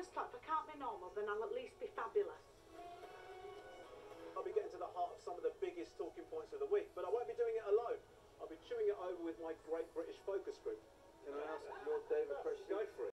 always thought If I can't be normal, then I'll at least be fabulous. I'll be getting to the heart of some of the biggest talking points of the week, but I won't be doing it alone. I'll be chewing it over with my great British